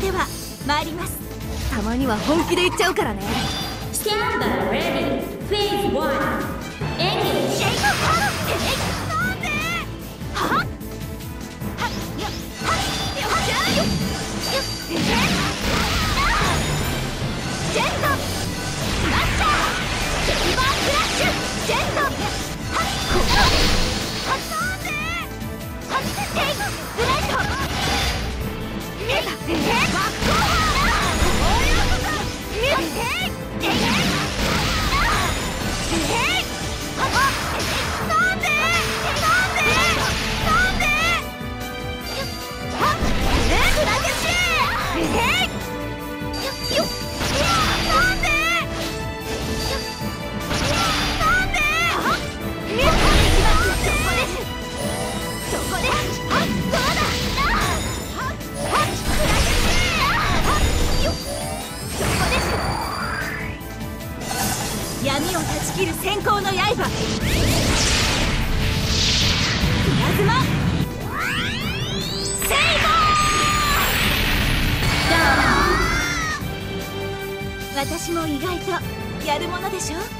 れでは参ります。たまには本気で言っちゃうからね。スキャンダ Take it! 闇を断ち切る閃光の刃。稲妻。セイボー私も意外とやるものでしょ？